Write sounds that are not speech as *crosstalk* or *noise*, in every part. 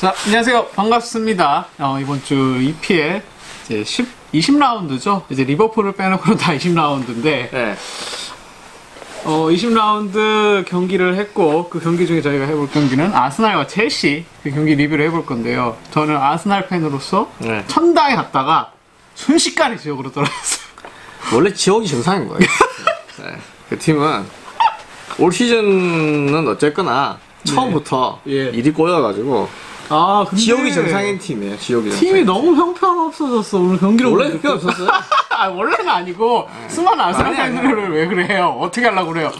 자, 안녕하세요. 반갑습니다. 어, 이번 주 2피에 이제 10, 20라운드죠. 이제 리버풀을 빼놓고는 다 20라운드인데, 네. 어, 20라운드 경기를 했고, 그 경기 중에 저희가 해볼 경기는 아스날과 첼시 그 경기 리뷰를 해볼 건데요. 저는 아스날 팬으로서 네. 천당에 갔다가 순식간에 지역으로 떨어졌어요. 원래 지옥이 정상인 거예요. *laughs* 네. 그 팀은 올 시즌은 어쨌거나 처음부터 예. 일이 꼬여가지고 아, 근데 지옥이 정상인 팀이에요. 지옥이 팀이 정상인 너무 형편없어졌어. 오늘 경기를 원래. 형편 없었어요? *laughs* 아, 원래는 아니고 수많은 아스날. 팬들을 왜 그래요? 어떻게 하려고 그래요?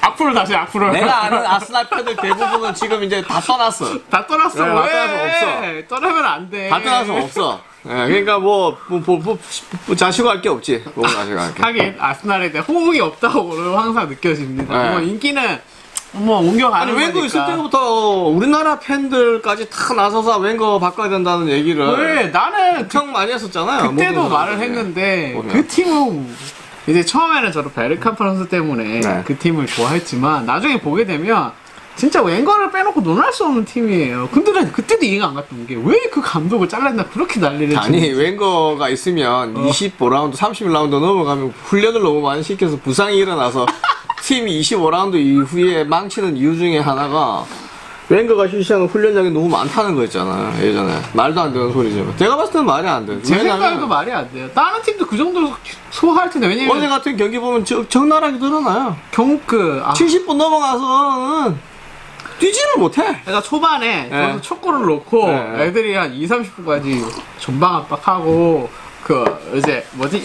악플을 다시 악플을. 내가 아는 아스날 팬들 대부분은 지금 이제 다 떠났어. 다 떠났어. 네, 왜? 다 떠나서 없어. 떠나면 안 돼. 다 떠나서 없어. 네, 그러니까 뭐, 뭐, 뭐, 뭐, 뭐 자시고 할 게 없지. 뭐 자시고 할 게. 하긴 아스날에 대한 호응이 없다고 항상 느껴집니다. 네. 뭐 인기는 뭐 옮겨가는 아니 웬거 있을. 때부터 우리나라 팬들까지 다 나서서 웬거 바꿔야 된다는 얘기를 왜? 나는 엄청 많이 했었잖아요. 그때도 말을. 했는데 보면. 그 팀은 이제 처음에는 저도 베르캄프 선수 때문에 네. 그 팀을 좋아했지만 나중에 보게 되면 진짜 웬거를 빼놓고 논할 수 없는 팀이에요. 근데 난 그때도 이해가 안 갔던 게 왜 그 감독을 잘랐나 그렇게 난리를 아니 치는지. 웬거가 있으면 어. 25라운드 30라운드 넘어가면 훈련을 너무 많이 시켜서 부상이 일어나서 *laughs* 팀이 25라운드 이후에 망치는 이유 중에 하나가 웬거가 실시하는 훈련량이 너무 많다는 거였잖아 예전에 말도 안 되는 소리지만 제가 봤을 때는 말이 안 돼. 제 왜냐면 생각에도 말이 안 돼요. 다른 팀도 그 정도 소화할 텐데 왜냐면 어제 같은 경기 보면 적, 적나라하게 드러나요. 경그 아, 70분 넘어가서는 뛰지를 못해. 내가 초반에 네. 골을 넣고 네. 애들이 한 2, 30분까지 전방 압박하고 그 이제 뭐지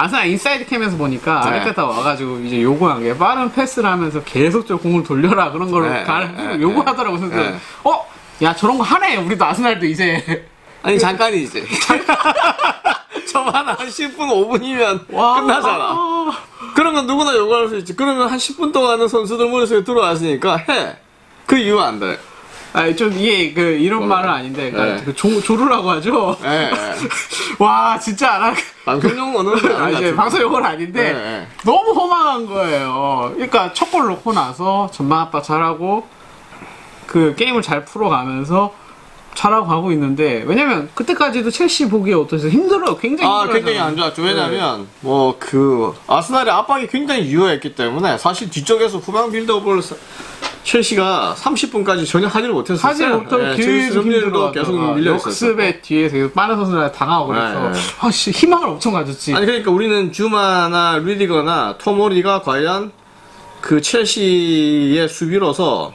아스날 inside cam에서 보니까 네. 아르테타 와가지고 이제 요구한 게 빠른 패스를 하면서 계속적으로 공을 돌려라 그런 거를 네, 가- 네, 요구하더라고 선수 네. 어? 야 저런 거 하네 우리도 아스날도 이제 아니 잠깐이지. *laughs* 저만 한 10분 5분이면 와, 끝나잖아. 아, 그런 건 누구나 요구할 수 있지. 그러면 한 10분 동안은 선수들 머릿속에 들어왔으니까 해. 그 이유 안 돼. 아니 좀 이게 그 이런 뭐라- 말은 아닌데 그러니까 네. 그 조, 조르라고 하죠 예, 예. *laughs* 와 진짜 안 하... 방송용 언어는 아, 이제 방송 용어는 아닌데 네, 네. 너무 허망한 거예요. 그러니까 첫 골 넣고 나서 압박 잘하고 그 게임을 잘 풀어가면서 잘하고 가고 있는데 왜냐면 그때까지도 첼시 보기에 어떠세요? 힘들어 굉장히 아, 힘들어요. 굉장히 안 좋았죠. 왜냐면, 뭐, 그, 아스날의 압박이 굉장히 유효했기 때문에, 사실 뒤쪽에서 후방 빌드업을 사- 첼시가 30분까지 전혀 하지를 못했어요. 하지 못하고 예, 계속 점유율도 계속 밀려. 역습에 뒤에서 계속 빠른 선수들 당하고 그래서 네, 네. 아씨 희망을 엄청 가졌지. 아니 그러니까 우리는 주마나 리디거나 토모리가 과연 그 첼시의 수비로서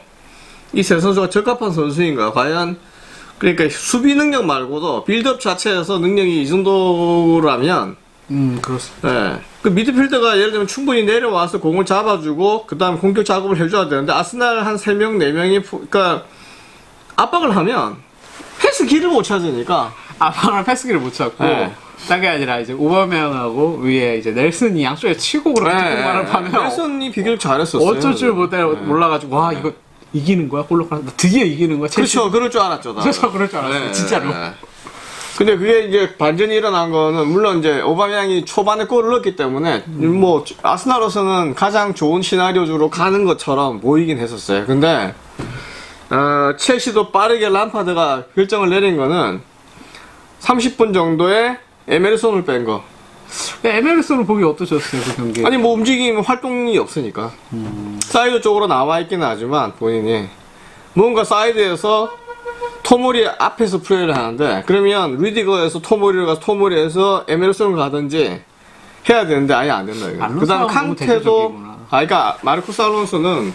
이 세 선수가 적합한 선수인가 과연 그러니까 수비 능력 말고도 빌드업 자체에서 능력이 이 정도라면 음 그렇습니다. 예. 그 미드필더가 예를 들면 충분히 내려와서 공을 잡아주고 그 다음 공격 작업을 해줘야 되는데 아스날 한 3명 4명이 그러니까 압박을 하면 패스 길을 못 찾으니까 아빠는 패스기를 못 찾고 네. 딴게 아니라 이제 오버명하고 위에 이제 넬슨이 양쪽에 치고 그렇게 네. 공간을 파면 nel슨이 비교적 잘했었어요. 어쩔 줄 못- 몰라가지고 와 이거 이기는 거야 골로 가 드디어 이기는 거야. 그렇죠. 그럴 줄 알았죠. 나는. 그래서 그럴 줄 알았어요, 진짜로. 근데 그게 이제 반전이 일어난 거는 물론 이제 오바메양이 초반에 골을 넣었기 때문에 음. 뭐 아스날로서는 가장 좋은 시나리오로 가는 것처럼 보이긴 했었어요. 근데 어, 첼시도 빠르게 람파드가 결정을 내린 거는 30분 정도에 에메르손을 뺀 거. MLS로 보기 어떠셨어요 그 경기? 아니 뭐 움직임 활동이 없으니까 사이드 쪽으로 나와 있기는 하지만 본인이 뭔가 사이드에서 토모리 앞에서 플레이를 하는데 그러면 리디거에서 토모리를 가서 토모리에서 에메르손을 가든지 해야 되는데 아예 안 된다 이거. 그다음 칸테도. 아 그러니까 마르코스 알론소는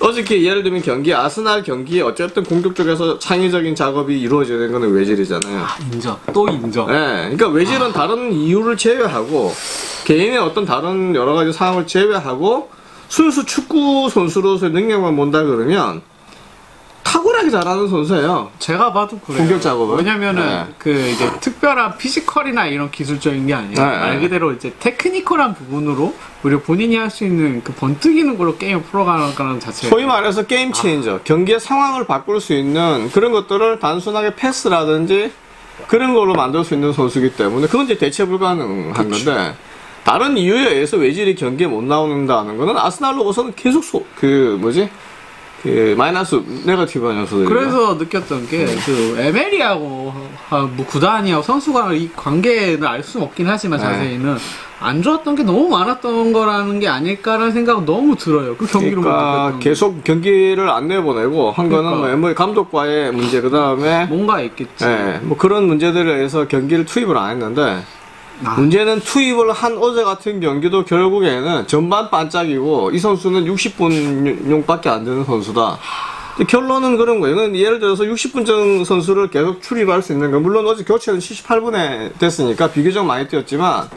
어저께 예를 들면 경기 아스날 경기 어쨌든 공격 쪽에서 창의적인 작업이 이루어져야 되는 거는 외질이잖아요. 인정 또 인정. 네, 그러니까 외질은 다른 이유를 제외하고 개인의 어떤 다른 여러 가지 상황을 제외하고 순수 축구 선수로서의 능력만 본다 그러면 탁월하게 잘하는 선수예요. 제가 봐도 그래요. 공격 작업은? 왜냐면은 네. 그 이제 특별한 physical이나 이런 기술적인 게 아니라 네, 말 네. 그대로 이제 technical한 부분으로 우리 본인이 할 수 있는 그 번뜩이는 걸로 게임을 풀어가는 자체. 소위 말해서 game changer, 경기의 상황을 바꿀 수 있는 그런 것들을 단순하게 패스라든지 그런 걸로 만들 수 있는 선수이기 때문에 그건 이제 대체 불가능한 건데 다른 이유에 의해서 외질이 경기에 못 나오는다는 거는 아스날로서는 계속 소, 그 뭐지 그 마이너스 negative한 요소들이 그래서 느꼈던 게 그 에메리하고 아, 뭐 구단이하고 선수가 이 관계는 알 수 없긴 하지만 네. 자세히는 안 좋았던 게 너무 많았던 거라는 게 아닐까라는 생각은 너무 들어요. 그 경기를 그러니까 계속 경기를 안 내보내고 한 거는 그러니까. 뭐 MO의 감독과의 문제 그 다음에 뭔가 있겠지. 예, 뭐 그런 문제들에 의해서 경기를 투입을 안 했는데 아, 문제는 투입을 한 어제 같은 경기도 결국에는 전반 반짝이고 이 선수는 60분용밖에 안 되는 선수다. 결론은 그런 거예요. 예를 들어서 60분 전 선수를 계속 출입할 수 있는 거. 물론 어제 교체는 78분에 됐으니까 비교적 많이 뛰었지만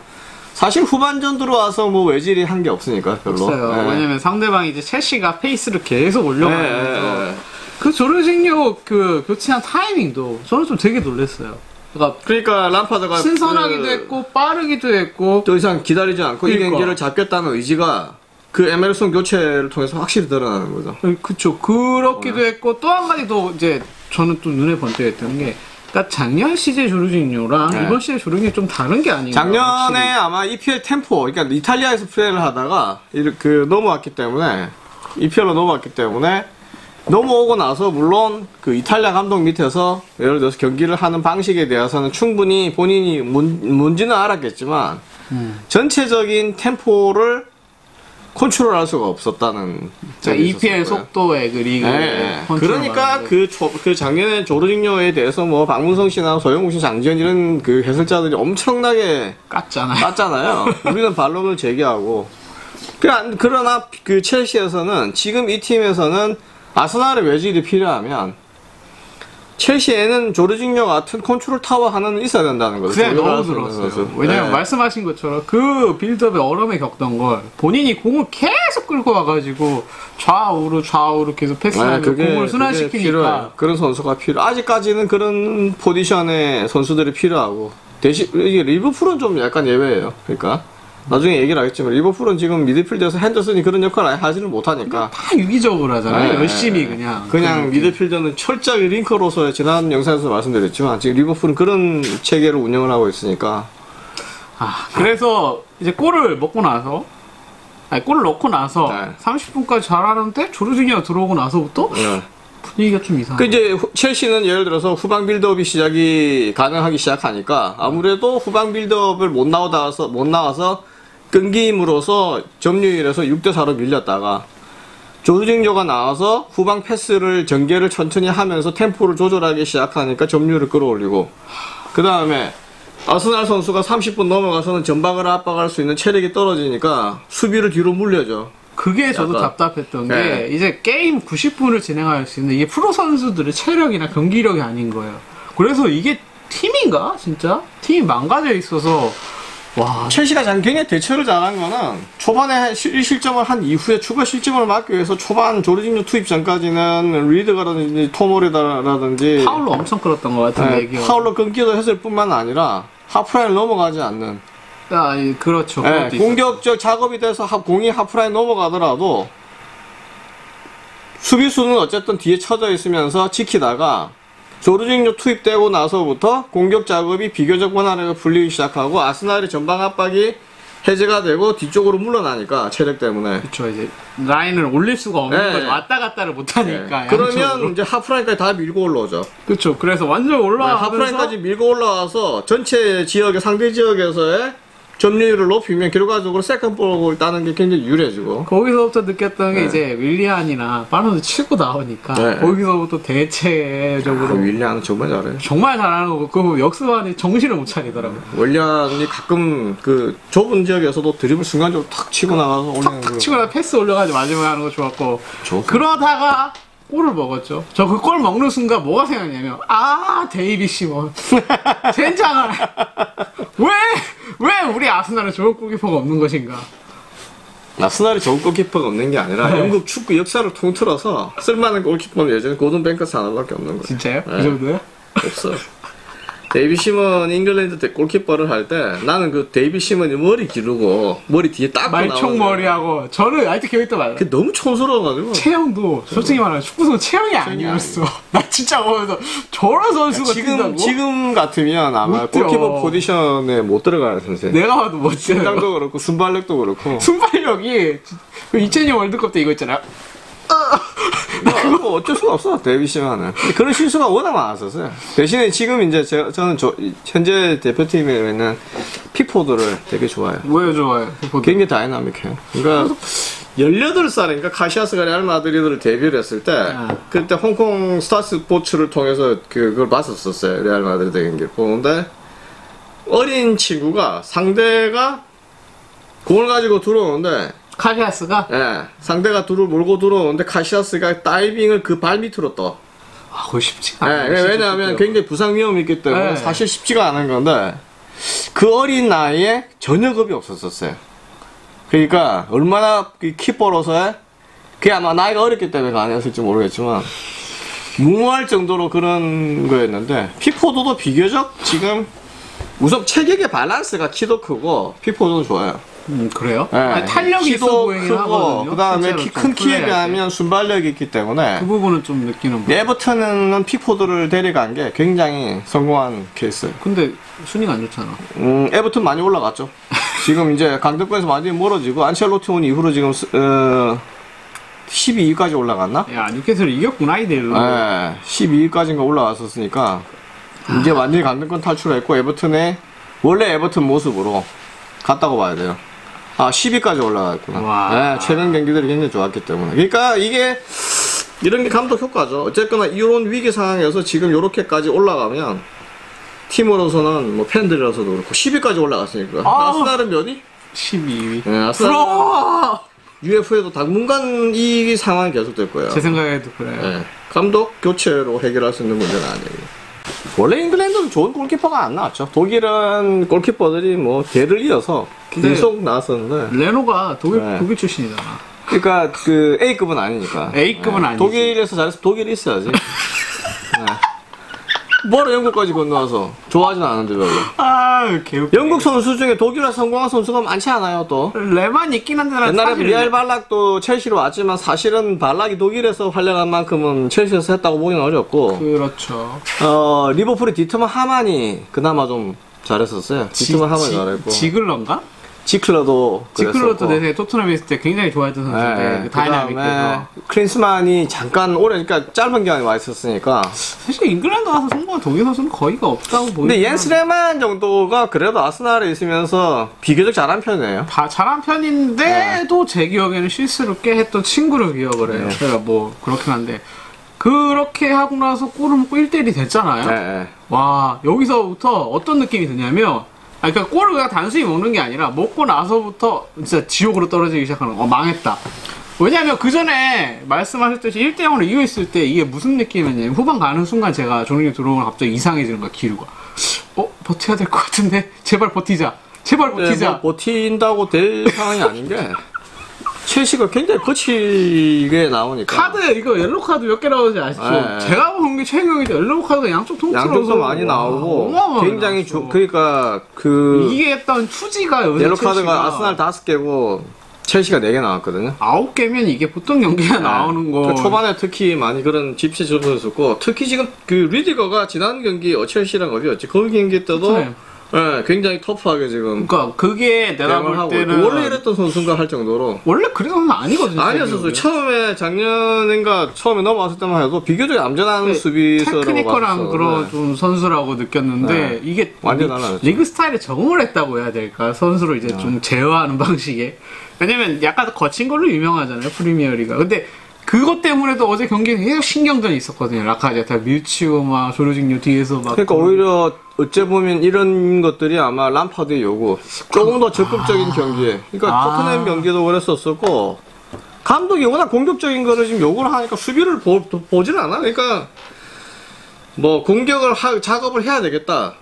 사실 후반전 들어와서 뭐 외질이 한 게 없으니까 별로. 없어요. 예. 왜냐면 상대방이 이제 첼시가 페이스를 계속 올려가면서 예, 예, 예. 그 조르징요 그 교체한 타이밍도 저는 좀 되게 놀랐어요. 그러니까 그러니까 람파드가 신선하기도 그 했고 빠르기도 했고 더 이상 기다리지 않고 이 그러니까. 경기를 잡겠다는 의지가 그 에메르송 교체를 통해서 확실히 드러나는 거죠. 어, 그쵸. 그렇기도 했고, 또 한 가지도 이제 저는 또 눈에 번쩍했던 게, 그니까 작년 시즌 조르지뉴랑 네. 이번 시즌 조르지뉴 좀 다른 게 아닌가. 작년에 확실히. 아마 EPL 템포, 그러니까 이탈리아에서 플레이를 하다가 이렇게 그 넘어왔기 때문에 EPL로 넘어왔기 때문에 넘어오고 나서 물론 그 이탈리아 감독 밑에서 예를 들어서 경기를 하는 방식에 대해서는 충분히 본인이 뭔, 뭔지는 알았겠지만 음. 전체적인 템포를 컨트롤할 수가 없었다는 자, 점이 EPL. 속도의 그 리그. 예, 예. 그러니까 그, 초- 그 작년에 조르징요에 대해서 뭐 박문성 씨나 소영우 씨, 장지현 이런 그 해설자들이 엄청나게 깠잖아요. 깠잖아요. 우리는 반론을 제기하고. 그- 그러나 그 첼시에서는 지금 이 팀에서는 아스날에 외질이 필요하면 첼시에는 조르징요 같은 control tower 하나는 있어야 된다는 거죠. 그게 너무 들었어요. 왜냐면 예. 말씀하신 것처럼 그 build-up에 어려움을 겪던 걸 본인이 공을 계속 끌고 와가지고 좌우로 좌우로 계속 네, 패스하면 공을. 순환시키니까 그런 선수가 필요. 아직까지는 그런 포지션의 선수들이 필요하고 대신 이게 리버풀은 좀 약간 예외예요. 그러니까 나중에 얘기를 하겠지만 리버풀은 지금 미드필드에서 핸더슨이 그런 역할을 하지를 못하니까 다 유기적으로 하잖아요. 네, 열심히 네. 그냥. 그냥 미드필더는 철저하게 링커로서의 지난 영상에서 말씀드렸지만 지금 리버풀은 그런 체계를 운영을 하고 있으니까 아, 그래서 이제 골을 먹고 나서 아니 골을 넣고 나서 네. 30분까지 잘하는데 조르지니가 들어오고 나서부터 예. 분위기가 좀 이상해. 그 이제 후- 첼시는 예를 들어서 후방 빌드업이 시작이 가능하기 시작하니까 아무래도 후방 빌드업을 못 나오다서 못 나와서 끊김으로써 점유율에서 6대 4로 밀렸다가 조르징요가 나와서 후방 패스를 전개를 천천히 하면서 템포를 조절하기 시작하니까 점유율을 끌어올리고 그 다음에 아스날 선수가 30분 넘어가서는 전방을 압박할 수 있는 체력이 떨어지니까 수비를 뒤로 물려줘. 그게 저도 약간. 답답했던 네. 게 이제 게임 90분을 진행할 수 있는 이게 프로 선수들의 체력이나 경기력이 아닌 거예요. 그래서 이게 팀인가 진짜 팀이 망가져 있어서 와 첼시가 전경기 대처를 잘한 거는 초반에 실- 실점을 한 이후에 추가 실점을 막기 위해서 초반 조르징요 투입 전까지는 뤼디거라든지 토모리라든지 파울로 엄청 끊었던 것 같은 네. 파울로 끊기도 했을 뿐만 아니라 half line 넘어가지 않는 아, 예, 그렇죠. 네, 있었죠. 공격적 작업이 돼서 하- 공이 하프라인 넘어가더라도 수비수는 어쨌든 뒤에 쳐져 있으면서 지키다가 조르징요 투입되고 나서부터 공격 작업이 비교적 원활하게 풀리기 시작하고 아스날의 전방 압박이 해제가 되고 뒤쪽으로 물러나니까 체력 때문에 그렇죠. 이제 라인을 올릴 수가 없는 네. 거죠. 왔다 갔다를 못 하니까. 그러면 이제 하프라인까지 다 밀고 올라오죠. 그렇죠. 그래서 완전 네, 올라가면서 하프라인까지 밀고 올라와서 전체 지역의 상대 지역에서의 점유율을 높이면 결과적으로 second ball을 따는 게 굉장히 유리해지고 거기서부터 느꼈던 게 네. 이제 윌리안이나 판오도 치고 나오니까 네. 거기서부터 대체적으로 윌리안은 정말 잘해. 정말 잘하는 거고 그 역습하니 정신을 못 차리더라고요. 윌리안이 가끔 그 좁은 지역에서도 드리블 순간적으로 탁 치고 나가서 올리는 거. 탁 치고 나 패스 올려가지고 마지막에 하는 거 좋았고 좋았어요. 그러다가 골을 먹었죠. 저 그 골 먹는 순간 뭐가 생각나냐면 아 데이비드 시먼 *laughs* 젠장을 왜왜 우리 아스날은 좋은 골키퍼가 없는 것인가? 아스날이 좋은 골키퍼가 없는 게 아니라 네. 영국 축구 역사를 통틀어서 쓸만한 골키퍼는 예전에 고든 뱅크스 하나밖에 없는 거예요. 진짜요? 네. 그 정도요? 없어. 데이비 시먼 잉글랜드 때 골키퍼를 할 때 나는 그 데이비 시먼이 머리 기르고 머리 뒤에 딱 말총 머리하고 저는 아직도 기억이. 그 너무 촌스러워가지고 체형도 솔직히 말하면 축구선수 체형이 아니었어. *laughs* 나 진짜 보면서 저런 선수가 지금 뛴다고? 지금 같으면 아마 못. 골키퍼 포지션에 못 들어가요 선생. 내가 봐도 멋져요. 신장도 그렇고 순발력도 그렇고. 순발력이 그 2002년 월드컵 때 이거 있잖아 요. 뭐 어쩔 수가 없어 데이비 시먼은. 그런 실수가 워낙 많았었어요. 대신에 지금 이제 제, 저는 저, 현재 대표팀에 있는 픽포드를 되게 좋아해요. 왜 좋아요? 굉장히 dynamic해요. 그러니까 18살인가 카시아스가 레알 마드리드를 데뷔를 했을 때 아. 그때 홍콩 스타 스포츠를 통해서 그- 그걸 봤었었어요. 레알 마드리드 경기를 보는데 어린 친구가 상대가 공을 가지고 들어오는데 카리아스가 예, 상대가 둘을 몰고 들어오는데 카시아스가 다이빙을 그 발 밑으로 떠. 아, 그거 쉽지가 예, 않아요. 왜냐하면 굉장히 부상 위험이 있기 때문에 네. 사실 쉽지가 않은 건데 그 어린 나이에 전혀 겁이 없었었어요. 그러니까 얼마나 그 키퍼로서의 그게 아마 나이가 어렸기 때문에 가능했을지 모르겠지만 무모할 정도로 그런 거였는데 피포도도 비교적 지금 우선 체격의 밸런스가 키도 크고 픽포드는 좋아요. 음, 그래요? 예, 아니, 탄력이 있어 보이긴 크고 하거든요. 그다음에 키 좀 큰 키에. 비하면 순발력이 있기 때문에 그 부분은 좀 느끼는 거. 에버튼은 픽포드를 데려간 게 굉장히 성공한 케이스. 근데 순위가 안 좋잖아. 음, 에버튼 많이 올라갔죠. 지금 이제 강등권에서 많이 멀어지고 안첼로티 온 이후로 지금 스- 어, 12위까지 올라갔나? 야, 뉴캐슬 이겼구나 이대로. 네, 12위까지인가 올라왔었으니까 이제 완전히 강등권 탈출했고 에버튼의 원래 에버튼 모습으로 갔다고 봐야 돼요. 아 10위까지 올라갔구나. 와. 네, 최근 경기들이 굉장히 좋았기 때문에. 그러니까 이게 이런 게 감독 효과죠. 어쨌거나 이런 위기 상황에서 지금 이렇게까지 올라가면 팀으로서는 뭐 팬들이라서도 그렇고 10위까지 올라갔으니까. 아우. 아스날은 몇 위? 12위. 네, 아스날! UF에도 당분간 이 상황이 계속될 거예요. 제 생각에도 그래요. 네. 감독 교체로 해결할 수 있는 문제는 아니에요. 원래 잉글랜드는 좋은 골키퍼가 안 나왔죠. 독일은 골키퍼들이 뭐 대를 이어서 계속 나왔었는데. 레노가 독일, 네. 독일 출신이잖아. 그러니까 그 A급은 아니니까. A급은 아니지. 독일에서 잘해서 독일에 있어야지. *laughs* 네. 뭐하러 영국까지 건너와서 좋아하진 않은데 별로. 아, 개웃. 영국 선수 중에 독일에 성공한 선수가 많지 않아요 또. 레만 있긴 한데 난 옛날에 사실 미하엘 발락도 첼시로 왔지만 사실은 발락이 독일에서 활약한 만큼은 첼시에서 했다고 보기는 어렵고 그렇죠. 어 리버풀의 디트마 하만이 그나마 좀 잘했었어요. 디트마 하만이 잘했고 치글러인가? 치글러도 치글러도 그랬었고. 내 생각에 토트넘에 있을 때 굉장히 좋아했던 선수인데 네, 그 dynamic해서 클린스만이 잠깐 오래 그러니까 짧은 기간에 와 있었으니까 사실 잉글랜드 와서 성공한 독일 선수는 거의가 없다고 보이는 근데 옌스 레만 정도가 그래도 아스날에 있으면서 비교적 잘한 편이에요. 다 잘한 편인데도 제 기억에는 실수를 꽤 했던 친구를 기억을 해요. 네. 그러니까 뭐 그렇긴 한데 그렇게 하고 나서 골을 먹고 1대1이 됐잖아요. 네, 네. 와 여기서부터 어떤 느낌이 드냐면 아 그러니까 골을 그냥 단순히 먹는 게 아니라 먹고 나서부터 진짜 지옥으로 떨어지기 시작하는 거 어, 망했다. 왜냐면 그 전에 말씀하셨듯이 1대0으로 이겨있을 때 이게 무슨 느낌이냐면 후반 가는 순간 제가 조능이 들어오면 갑자기 이상해지는 거야 기류가 어? 버텨야 될 것 같은데 제발 버티자 제발 네, 버티자 뭐 버틴다고 될 상황이 아닌 게 첼시가 굉장히 거칠게 나오니까 카드 이거 옐로 카드 몇 개 나오는지 아시죠? 네. 제가 본게때 yellow card가 양쪽 통틀어서 양쪽도 많이 와, 나오고 굉장히. 조, 그러니까 그 이게 했던 투지가 yellow card가 아스날 다섯 개고 첼시가 네개 나왔거든요. 아홉 개면 이게 보통 경기가 나오는 거. 그 초반에 특히 많이 그런 집체 적었었고 특히 지금 그 뤼디거가 지난 경기 어 첼시랑 어디였지? 거기 경기 때도 토트넘. 예, 굉장히 터프하게 지금 그러니까 그게 내가 볼 때는 원래 이랬던 선수인가 할 정도로 원래 그래서는 아니거든요. 아니었었어요. 제 처음에 작년인가 처음에 넘어왔을 때만 해도 비교적 얌전한 수비수라고 네, technical한 봤었어. 그런 네. 좀 선수라고 느꼈는데 네. 이게 완전 리- 달라졌죠. 리그 스타일에 적응을 했다고 해야 될까 선수를 이제 좀 제어하는 *laughs* 방식에 왜냐면 약간 거친 걸로 유명하잖아요 프리미어리가 근데 그것 때문에도 어제 경기에 계속 신경전이 있었거든요. 라카제타 밀치고 막 조르징요 뒤에서 막 그러니까 오히려 어째 보면 이런 것들이 아마 람파드의 요구. 조금 더 적극적인 경기에. 그러니까 아. 토트넘 경기도 그랬었었고 감독이 워낙 공격적인 거를 지금 요구를 하니까 수비를 보, 보지는 않아. 그러니까 뭐 공격을 하, 작업을 해야 되겠다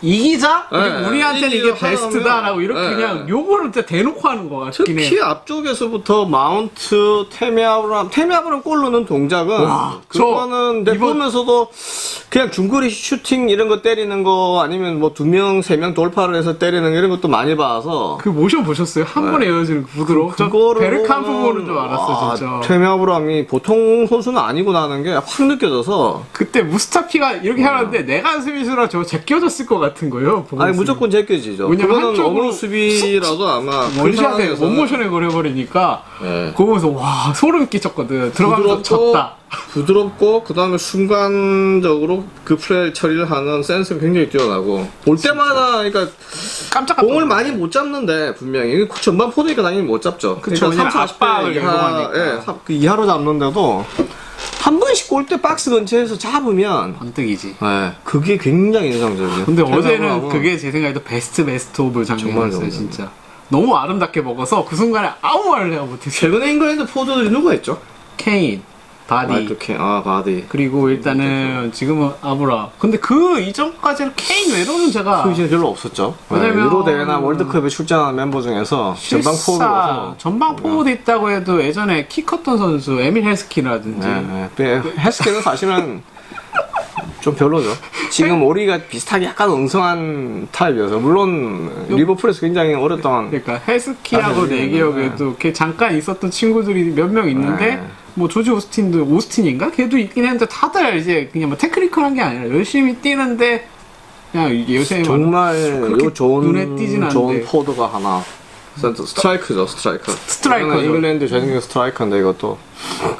이기자? 네, 우리한테는 이게 best다라고 이렇게 네, 그냥 네. 요거를 진짜 대놓고 하는 거 같긴 해 특히 앞쪽에서부터 마운트, 태미 아브라함, 태미 아브라함 골 넣는 동작은 와, 그거는 저내 이번- 보면서도 그냥 중거리 슈팅 이런 거 때리는 거 아니면 뭐 두 명, 세 명 돌파를 해서 때리는 이런 것도 많이 봐서 그 모션 보셨어요? 한 번에 이어지는 그 부드러워. 저 그거를 베르캄프 보는 줄 알았어, 와, 진짜. 테미아브람이 보통 선수는 아니구나 하는 게 확 느껴져서 그때 무스타피가 이렇게 하는데 내가 스미스랑 저거 제껴졌을 것 같은 거예요. 아니. 무조건 제껴지죠. 왜냐면 한쪽으로 수비라도 아마 그 원샷에 원모션에 걸어버리니까 예. 그거 보면서 와 소름 끼쳤거든. 들어가면서 졌다. 부드럽고 그 다음에 순간적으로 그 플레이 처리를 하는 센스가 굉장히 뛰어나고 볼 때마다 그러니까 깜짝 공을 많이 못 잡는데 분명히 전반 포드니까 당연히 못 잡죠. 그쵸, 왜냐면 30, 40배 압박을 이하. 예, 사- 그 이하로 잡는데도 한 번씩 골대 박스 근처에서 잡으면 번뜩이지. 예, 그게 굉장히 인상적이에요. 근데 어제는 하면 그게 제 생각에도 best best of 장면이었어요 정말. 진짜. 너무 아름답게 먹어서 그 순간에 아무 말을 내가 못했어요. 최근에 잉글랜드 포워드들이 누가 있죠? 케인, 바디, 마이클 케, 아 바디. 그리고 일단은 지금은 아브라. 근데 그 이전까지는 케인 외로는 제가 그 이제 별로 없었죠. 왜냐면- 네, 유로 대회나 월드컵에 출전한 멤버 중에서 전방 포워드라서 전방 포워드 있다고 해도 예전에 키 컸던 선수 에밀 헤스키라든지 네, 네. 헤스키는 사실은 좀 별로죠. 지금 오리기 비슷하게 약간 엉성한 타입이어서 물론 리버풀에서 굉장히 오랫동안 그러니까 헤스키하고 아, 내 네, 기억에도 이렇게 잠깐 있었던 친구들이 몇 명 있는데 네. 뭐 조지 오스틴도 오스틴인가? 걔도 있긴 했는데 다들 이제 그냥 뭐 technical한 게 아니라 열심히 뛰는데 그냥 요새 정말 요 좋은 눈에 띄진 좋은 않는데. 포워드가 하나. 센터 스트라이크죠, 스트라이커. 스트라이커죠. 잉글랜드 전형의 스트라이커인데 이것도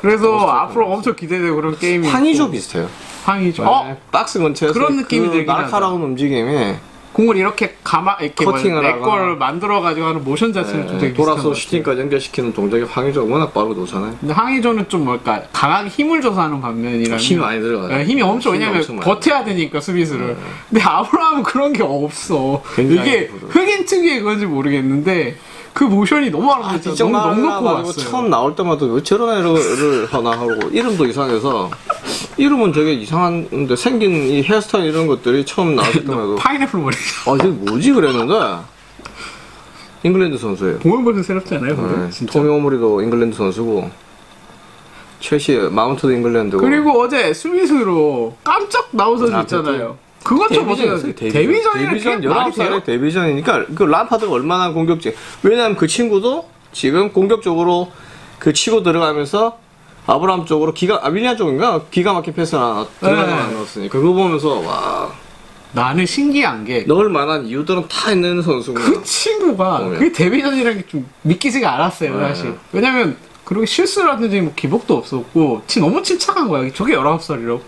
그래서 앞으로 엄청 기대되고 그런 게임이 있고. 비슷해요. 황의조 네, 어? 박스 근처에서 그런 느낌이 그 들긴 날카로운 움직임이 공을 이렇게 가마 이렇게 하거나. 내걸 만들어 가지고 하는 모션 자체는 좀 네, 되게 돌아서. 슈팅까지 연결시키는 동작이 황의조가 워낙 빠르고 좋잖아요. 근데 황의조는 좀 뭘까 강하게 힘을 줘서 하는 반면이라면 힘이 많이 들어가요. 네, 힘이 엄청 힘이 왜냐면 엄청 네. 버텨야 되니까 수비수를 근데 아브라함은 그런 게 없어 이게. 흑인 특유의 그건지 모르겠는데 그 모션이 너무 아름답죠 이쪽 너무 넉넉고 왔어요 처음 나올 때마다 왜 저런 애를 하나 하고 이름도 이상해서 이름은 되게 이상한데 생긴 이 헤어스타일 이런 것들이 처음 나왔을 *laughs* 때마다. 파인애플 머리. 아 이게 뭐지 그랬는데? 잉글랜드 선수예요. 보면 볼수록 새롭지 않아요 근데? 네, 진짜? 토모리도 잉글랜드 선수고 첼시 마운트도 잉글랜드고. 그리고 어제 수비수로 깜짝 나온 선수 아, 있잖아요. 그것 좀 보세요 데뷔전이었어요, 데뷔전이라 데뷔전 돼요? 19살의 데뷔전이니까 그 람파드가 얼마나 공격적 왜냐하면 그 친구도 지금 공격적으로 그 치고 들어가면서 아브라함 쪽으로 기가 아 윌리안 쪽인가? 기가 막힌 패스 하나 들어가서 네. 넣었으니까 그거 보면서 와. 나는 신기한 게 넣을 만한 이유들은 다 있는 선수구나. 그 친구가 어, 예. 그게 데뷔전이라는 게 좀 믿기지가 않았어요 네. 사실. 왜냐면 그렇게 실수라든지 뭐 기복도 없었고 치 너무 침착한 거야. 저게 19살이라고.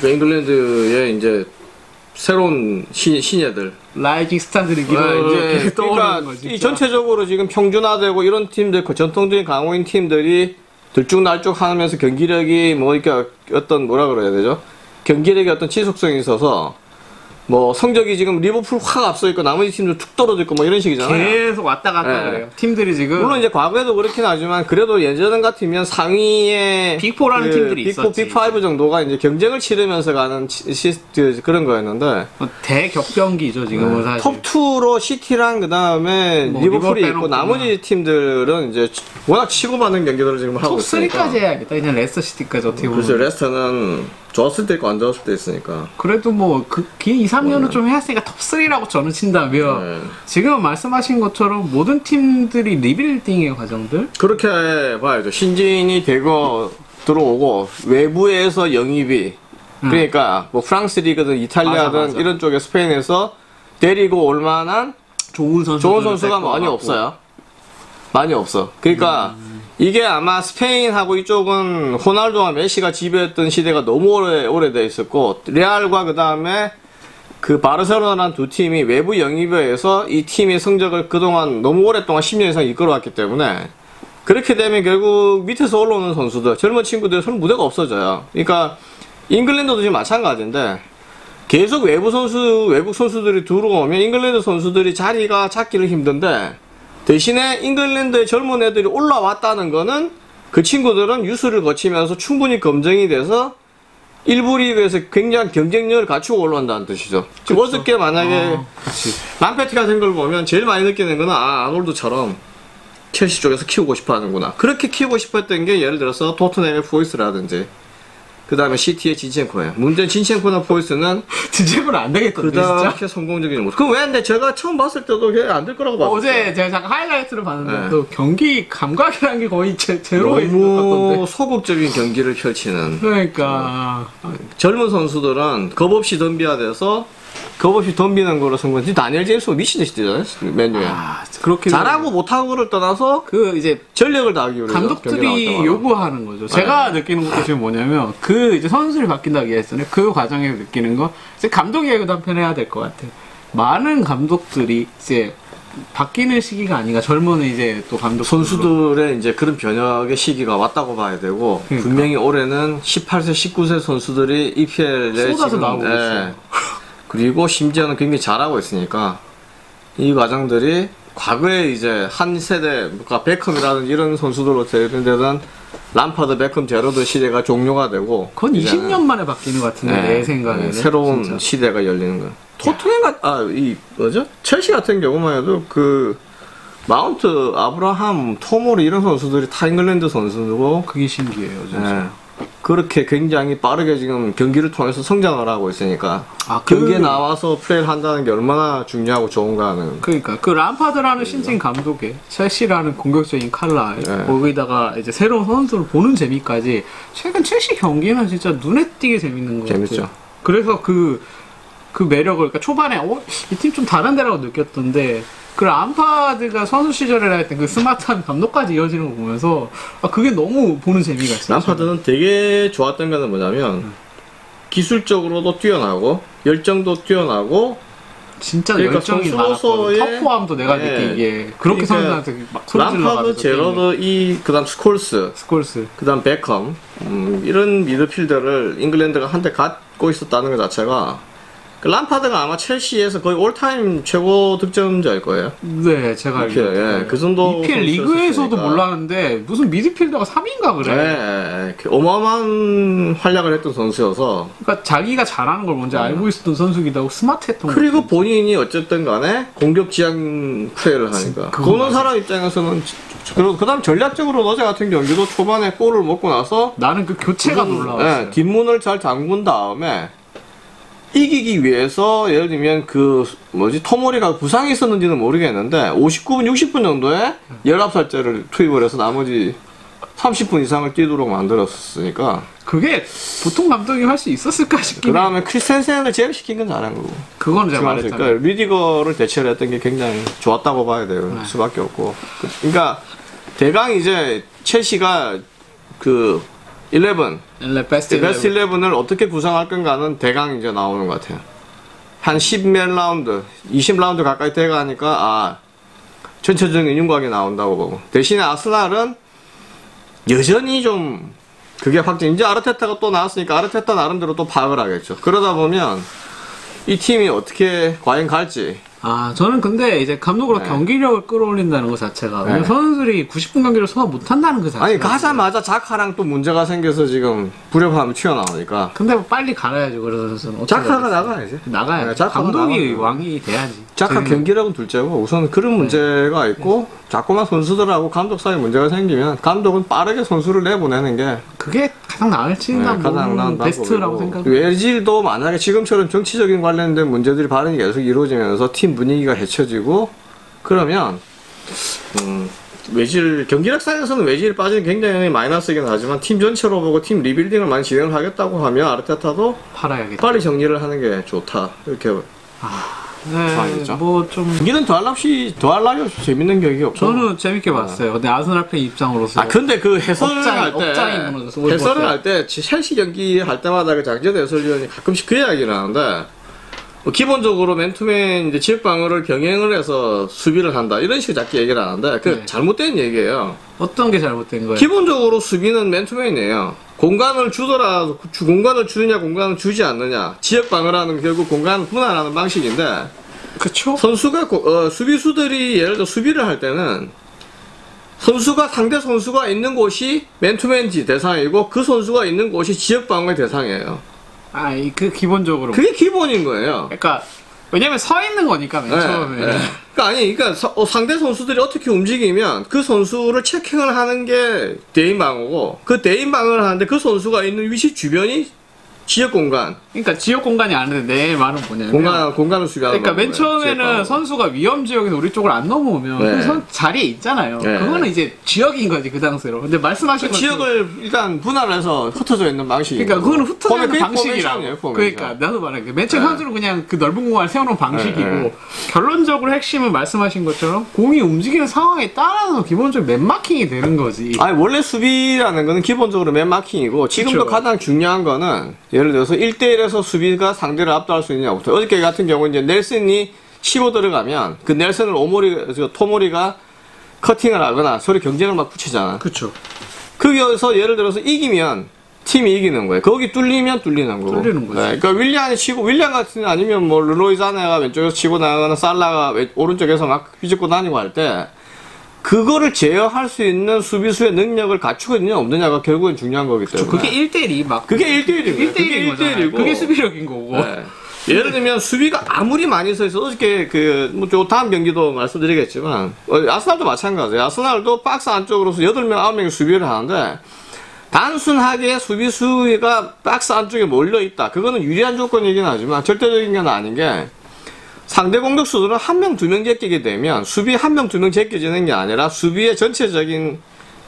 그 잉글랜드의 이제 새로운 신, 신예들. rising star들이 네, 이렇게 이제 떠오르는 그러니까 거지. 이 전체적으로 지금 평준화되고 이런 팀들 그 전통적인 강호인 팀들이 들쭉날쭉 하면서 경기력이 뭐 그러니까 어떤 뭐라 그래야 되죠? 경기력이 어떤 지속성이 있어서 뭐 성적이 지금 리버풀 확 앞서 있고 나머지 팀도 툭 떨어져 있고 뭐 이런 식이잖아요. 계속 왔다 갔다 네. 그래요 팀들이 지금 물론 이제 과거에도 그렇긴 하지만 그래도 예전 같으면 상위의 big 4라는 팀들이 big 4, 있었지. big 5 정도가 이제 경쟁을 치르면서 가는 시, 시, 그- 그런 거였는데 뭐 대격변기죠 지금은 사실 네. 톱 2로 시티랑 그 다음에 뭐 리버풀이 리버 있고. 나머지 팀들은 이제 워낙 치고받는 경기들을 지금 하고 톱 있으니까. 3까지 해야겠다 그냥 레스터 시티까지 어떻게 보면 글쎄 레스터는 좋았을 때 있고 안 좋았을 때 있으니까. 그래도 뭐그 2, 3년을 좀 해왔으니까 톱 3라고 저는 친다면 네. 지금 말씀하신 것처럼 모든 팀들이 리빌딩의 과정들 그렇게 봐야죠. 신진이 되고 들어오고 외부에서 영입이 그러니까 뭐 프랑스 리그든 이탈리아든 맞아, 맞아. 이런 쪽에 스페인에서 데리고 올 만한 좋은 좋은 선수가 많이 없어요. 많이 없어. 그러니까 이게 아마 스페인하고 이쪽은 호날두와 메시가 지배했던 시대가 너무 오래 오래돼 있었고 레알과 그 다음에 그 바르셀로나라는 두 팀이 외부 영입에 의해서 이 팀의 성적을 그동안 너무 오랫동안 10년 이상 이끌어왔기 때문에 그렇게 되면 결국 밑에서 올라오는 선수들 젊은 친구들 서로 무대가 없어져요. 그러니까 잉글랜드도 지금 마찬가지인데 계속 외부 선수, 외국 선수들이 들어오면 잉글랜드 선수들이 자리가 찾기는 힘든데 대신에 잉글랜드의 젊은 애들이 올라왔다는 거는 그 친구들은 유수를 거치면서 충분히 검증이 돼서 일부 리그에서 굉장한 경쟁력을 갖추고 올라온다는 뜻이죠. 지금 그쵸. 어저께 만약에 어, 그치. 람페티 같은 걸 보면 제일 많이 느끼는 거는 아, 아놀드처럼 첼시 쪽에서 키우고 싶어 하는구나. 그렇게 키우고 싶어 했던 게 예를 들어서 토트넘의 포이스라든지 그 다음에 시티의 진첸코예요. 문제는 진첸코나 포이스는 *laughs* 진짜로는 안 진짜 그렇게 성공적인 모습. 그럼 왜 근데 제가 처음 봤을 때도 걔 안 될 거라고 봤어요. 어제 제가 잠깐 하이라이트를 봤는데 네. 또 경기 감각이라는 게 거의 제, 제로가 있는 것 같던데 소극적인 경기를 펼치는 그러니까 젊은 선수들은 겁 없이 덤비야 돼서 겁 없이 덤비는 거로 성공했지 다니엘 제임스 미친 듯이 뛰잖아요 맨유에 아, 그렇게 잘하고 못하고를 떠나서 그 이제 전력을 다하기 위해서 나갈 감독들이. 요구하는 거죠. 제가 느끼는 것도 지금 뭐냐면 그 이제 선수를 바뀐다기 위해서는 그 과정에 느끼는 거 이제 감독이 그 단편해야 될 것 같아요. 많은 감독들이 이제 바뀌는 시기가 아닌가 젊은 이제 또 감독 선수들의 이제 그런 변혁의 시기가 왔다고 봐야 되고 그러니까. 분명히 올해는 18세, 19세 선수들이 EPL에 쏟아져 나오고 있어요. 그리고 심지어는 굉장히 잘하고 있으니까 이 과정들이 과거에 이제 한 세대, 그러니까 베컴이라든 이런 선수들로 대변되던 람파드, 베컴, 제라드 시대가 종료가 되고 그건 이제는 20년 만에 바뀌는 것 같은데 네, 내 생각에는 네, 새로운 진짜. 시대가 열리는 거예요. 토트넘 같, 아, 이, 뭐죠? 첼시 같은 경우만 해도 그, 마운트, 아브라함, 토모리 이런 선수들이 타 잉글랜드 선수고, 그게 신기해요 진짜. 네. 그렇게 굉장히 빠르게 지금 경기를 통해서 성장을 하고 있으니까, 아, 그- 경기에 나와서 플레이를 한다는 게 얼마나 중요하고 좋은가 하는. 그러니까 그 람파드라는 신진 감독의 첼시라는 공격적인 칼날 네. 거기다가 이제 새로운 선수를 보는 재미까지 최근 첼시 경기는 진짜 눈에 띄게 재밌는 것 재밌죠. 그래서 그, 그 매력을 그러니까 초반에 어, 이 팀 좀 다른데라고 느꼈던데 그 람파드가 선수 시절에 할때그 스마트한 감독까지 이어지는 거 보면서 아 그게 너무 보는 재미가 있어요. 람파드는 되게 좋았던 거는 뭐냐면, 기술적으로도 뛰어나고, 열정도 뛰어나고, 진짜 그러니까 열정이 많았고 터프함도 내가 네. 느끼기에. 그렇게 그러니까 선수한테 막 소리 람파드, 제라드, 이, 그 다음 스콜스, 스콜스. 그 다음 베컴. 음, 이런 미드필더를 잉글랜드가 한때 갖고 있었다는 것 자체가 그 람파드가 아마 첼시에서 거의 all-time 최고 득점자일 거예요. 네, 제가 알기로. 예, 그 정도 EPL 리그에서도. 몰랐는데 무슨 미드필더가 3인가 그래. 예, 예, 예. 어마어마한 활약을 했던 선수여서 그러니까 자기가 잘하는 걸 먼저 알고 있었던 선수기도 하고 스마트했던 그리고 거. 본인이 어쨌든 간에 공격 지향 플레이를 하니까 보는. 사람 입장에서는 그리고 그다음 전략적으로 어제 같은 경기도 초반에 골을 먹고 나서 나는 그 교체가 무슨, 놀라웠어요. 예, 뒷문을 잘 잠근 다음에 이기기 위해서 예를 들면 그 뭐지 토모리가 부상이 있었는지는 모르겠는데 59분 60분 정도에 19살짜리를 투입을 해서 나머지 30분 이상을 뛰도록 만들었으니까 그게 보통 감독이 할 수 있었을까 그 싶긴 해. 다음에 크리스텐센을 제압시킨 건 잘한 거고 그건 제가 그러니까 말했잖아요. 리디거를 대체를 했던 게 굉장히 좋았다고 봐야 돼요 네. 수밖에 없고 그- 그러니까 대강 이제 첼시가 그 11, 엘레 베스트 베스트 11. 11을 어떻게 구성할 건가는 대강 이제 나오는 것 같아요. 한 10몇 라운드, 20라운드 가까이 돼가니까, 아, 전체적인 윤곽이 나온다고 보고. 대신에 아스날은 여전히 좀, 그게 확정, 이제 아르테타가 또 나왔으니까 아르테타 나름대로 또 파악을 하겠죠. 그러다 보면, 이 팀이 어떻게 과연 갈지. 아, 저는 근데 이제 감독으로 네. 경기력을 끌어올린다는 것 자체가 네. 선수들이 90분 경기를 소화 못한다는 그 자체가 아니, 가자마자 자카랑 또 문제가 생겨서 지금 불협화음이 튀어나오니까. 근데 뭐 빨리 갈아야죠 그래서 자카가? 나가야지. 나가야 네, 감독이 나가죠. 왕이 돼야지 자카 경기력은 둘째고 우선 그런 문제가 있고 자꾸만 선수들하고 감독 사이 문제가 생기면 감독은 빠르게 선수를 내보내는 게 그게 가장 나을지는 네, 난 가장 나은 베스트라고 방법이고. 생각해요 외질도 만약에 지금처럼 정치적인 관련된 문제들이 발언이 계속 이루어지면서 팀 분위기가 해쳐지고 그러면 음, 외질 경기력 사이에서는 외질이 빠지는 게 굉장히 마이너스이긴 하지만 팀 전체로 보고 팀 리빌딩을 많이 진행을 하겠다고 하면 아르테타도 팔아야겠다. 빨리 정리를 하는 게 좋다. 이렇게 상황이죠. 네, 뭐좀 경기는 더할 납시 더할 날이 없이 재밌는 경기 없어 저는 재밌게 봤어요. 근데 아스날 팬 입장으로서 아 근데 그 해설을 할 때. 해설을 할 때 첼시 경기 할 때마다 그 장재현 해설위원이 가끔씩 그 이야기를 하는데 뭐 기본적으로 맨투맨 이제 지역 방어를 병행을 해서 수비를 한다 이런 식으로 자꾸 얘기를 하는데 그 네. 잘못된 얘기예요. 어떤 게 잘못된 거예요? 기본적으로 수비는 맨투맨이에요. 공간을 주더라도 주- 공간을 주느냐 공간을 주지 않느냐 지역 방어라는 결국 공간 분할하는 방식인데 그쵸? 선수가 고- 어, 수비수들이 예를 들어 수비를 할 때는 선수가 상대 선수가 있는 곳이 맨투맨 지 대상이고 그 선수가 있는 곳이 지역 방어의 대상이에요. 아이 그 기본적으로 그게 기본인 거예요. 그러니까 왜냐면 서 있는 거니까 맨 네, 처음에 네. 그러니까 아니, 그러니까 서- 어, 상대 선수들이 어떻게 움직이면 그 선수를 체킹을 하는 게 대인 방어고 그 대인 방어를 하는데 그 선수가 있는 위치 주변이 지역 공간, 그러니까 지역 공간이 아는데 내 말은 뭐냐면 공간 공간을 수비하는 그러니까 맨. 지역 처음에는. 선수가 위험 지역에서 우리 쪽으로 안 넘어오면 네. 그 선, 자리에 있잖아요. 네. 그거는 이제 지역인 거지 그 당시로. 근데 말씀하신 그 것처럼 지역을 일단 분할해서 흩어져 있는 방식이. 그러니까 그거는 흩어지는 그게 방식이라고. 그러니까 나도 말할게. 맨 처음 네. 선수는 그냥 그 넓은 공간을 세워놓은 방식이고 네, 네. 결론적으로 핵심은 말씀하신 것처럼 공이 움직이는 상황에 따라서 기본적으로 맨마킹이 되는 거지. 아니 원래 수비라는 거는 기본적으로 맨 마킹이고 지금도 그쵸. 가장 중요한 거는 예를 들어서 1대1에서 수비가 상대를 압도할 수 있냐부터 어저께 같은 경우 이제 넬슨이 치고 들어가면 그 넬슨을 오모리 저 토모리가 커팅을 하거나 서로 경쟁을 막 붙이잖아. 그쵸. 거기서 예를 들어서 이기면 팀이 이기는 거예요. 거기 뚫리면 뚫리는 거고. 뚫리는 거지. 네, 그러니까 윌리안이 치고 윌리안 같은 아니면 뭐 르로이 자네가 왼쪽에서 치고 나가거나 살라가 왼- 오른쪽에서 막 휘젓고 다니고 할 때 그거를 제어할 수 있는 수비수의 능력을 갖추고 있느냐 없느냐가 결국엔 중요한 거기 때문에. 그게 1대1이 막 그게 1대1이고 1대1인 거잖아요. 그게 수비력인 거고. 네. 예를 들면 수비가 아무리 많이 서 있어 어저께 그뭐 다음 경기도 말씀드리겠지만 어, 아스날도 마찬가지예요. 아스날도 박스 안쪽으로서 8명 9명이 수비를 하는데 단순하게 수비수가 박스 안쪽에 몰려 있다. 그거는 유리한 조건이긴 하지만 절대적인 건 아닌 게 상대 공격 수들은 한 명, 두 명 제끼게 되면 수비 한 명, 두 명 제껴지는 게 아니라 수비의 전체적인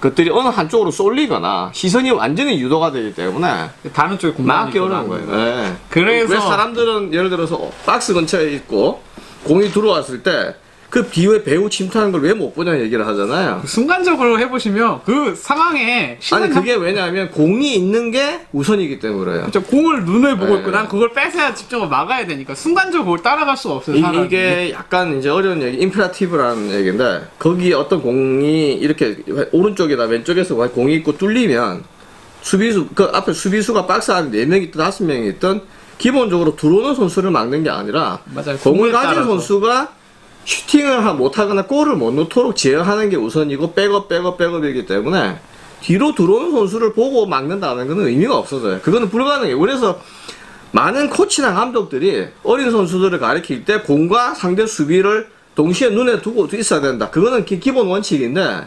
것들이 어느 한쪽으로 쏠리거나 시선이 완전히 유도가 되기 때문에 다른 쪽에 어려운 있구나. 거예요. 네. 그래서- 왜 사람들은 예를 들어서 박스 근처에 있고 공이 들어왔을 때 그 뒤에 배우 침투하는 걸 왜 못 보냐 얘기를 하잖아요. 순간적으로 해보시면 그 상황에 아니 그게 왜냐하면 공이 있는 게 우선이기 때문에 그래요. 그쵸, 공을 눈을 보고 네. 있고 난 그걸 뺏어야 집중을 막아야 되니까 순간적으로 따라갈 수가 없어요. 이- 사람이. 이게 약간 이제 어려운 얘기, 임페라티브라는 얘기인데 거기 어떤 공이 이렇게 오른쪽이나 왼쪽에서 공이 있고 뚫리면 수비수 그 앞에 수비수가 박스 안에 4명 있든 5명이 있든 기본적으로 들어오는 선수를 막는 게 아니라 맞아요. 공을 공을 가진 따라서. 선수가 슈팅을 하- 못하거나 골을 못 넣도록 제어하는 게 우선이고 백업 백업 백업이기 때문에 뒤로 들어오는 선수를 보고 막는다는 것은 의미가 없어져요. 그거는 불가능해요. 그래서 많은 코치나 감독들이 어린 선수들을 가르칠 때 공과 상대 수비를 동시에 눈에 두고 있어야 된다. 그거는 기, 기본 원칙인데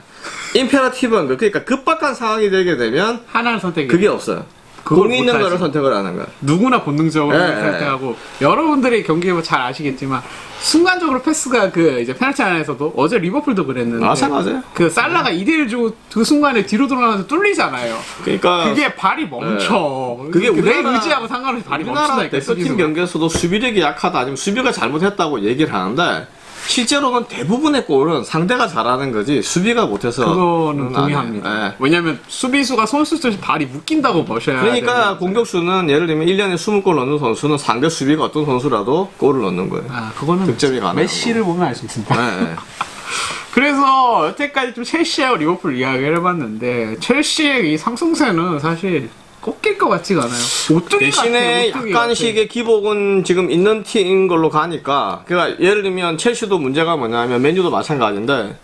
임페라티브한 거 그러니까 급박한 상황이 되게 되면 하나를 선택해. 그게 없어요. 공이 있는. 거를 선택을 하는 거야. 누구나 본능적으로 네, 선택하고 여러분들이 경기를 잘 아시겠지만 순간적으로 패스가 그 이제 페널티 안에서도 어제 리버풀도 그랬는데 마찬가지예요. 그 살라가 2대1 주고 그 순간에 뒤로 돌아가면서 뚫리잖아요. 그러니까 그게 발이 멈춰. 그게 내 우리나라- 의지하고 상관없이 발이 멈춘다니까. 대표팀. 경기에서도 수비력이 약하다 아니면 수비가 잘못했다고 얘기를 하는데 실제로는 대부분의 골은 상대가 잘하는 거지 수비가 못해서 그거는 안 동의합니다. 예. 왜냐면 수비수가 선수들 발이 묶인다고 보셔야 그러니까 되는 공격수는 예를 들면 1년에 20골 넣는 선수는 상대 수비가 어떤 선수라도 골을 넣는 거예요. 아, 그거는 득점이. 메시를 보면 알 수 있습니다. 예, 예. *laughs* 그래서 여태까지 좀 첼시하고 리버풀 이야기를 해봤는데 첼시의 이 상승세는 사실 꺾일 것 같지가 않아요. 오뚜기 대신에 같아, 약간씩의 기복은 지금 있는 팀인 걸로 가니까 그러니까 예를 들면 첼시도 문제가 뭐냐면 맨유도 마찬가지인데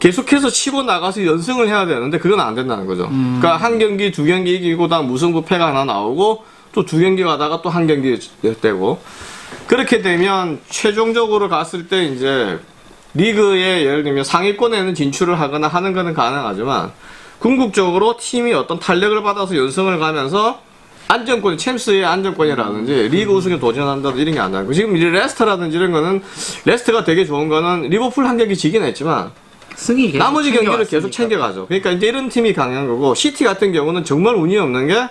계속해서 치고 나가서 연승을 해야 되는데 그건 안 된다는 거죠. 음. 그러니까 한 경기 두 경기 이기고 다음 무승부 패가 하나 나오고 또 두 경기 가다가 또 한 경기 되고 그렇게 되면 최종적으로 갔을 때 이제 리그에 예를 들면 상위권에는 진출을 하거나 하는 거는 가능하지만 궁극적으로 팀이 어떤 탄력을 받아서 연승을 가면서 안정권, 챔스의 안정권이라든지 리그 우승에 도전한다든지 이런 게 안 나고 지금 이제 레스터라든지 이런 거는 레스터가 되게 좋은 거는 리버풀 한 경기 지긴 했지만 승이 계속 나머지 경기를 챙겨왔으니까. 계속 챙겨가죠. 그러니까 이제 이런 팀이 강한 거고 시티 같은 경우는 정말 운이 없는 게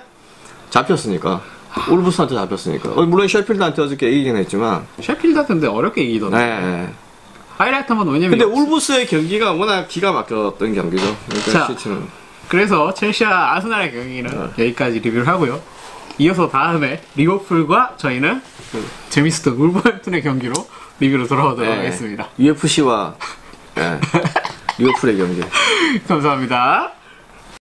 잡혔으니까 울브스한테 잡혔으니까 어, 물론 셰필드한테 어저께 이기긴 했지만 셰필드한테 어렵게 이기던데. 네. 네. 하이라이트 한번 왜냐면 근데 울브스의 경기가 워낙 기가 막혔던 경기죠. 그러니까 자. 시티는 그래서 첼시와 아스날의 경기는 네. 여기까지 리뷰를 하고요. 이어서 다음에 리버풀과 저희는 그 재미있었던 울버햄튼의 경기로 리뷰로 돌아오도록 네. 하겠습니다. UFC와 네. *laughs* 리버풀의 경기. 감사합니다.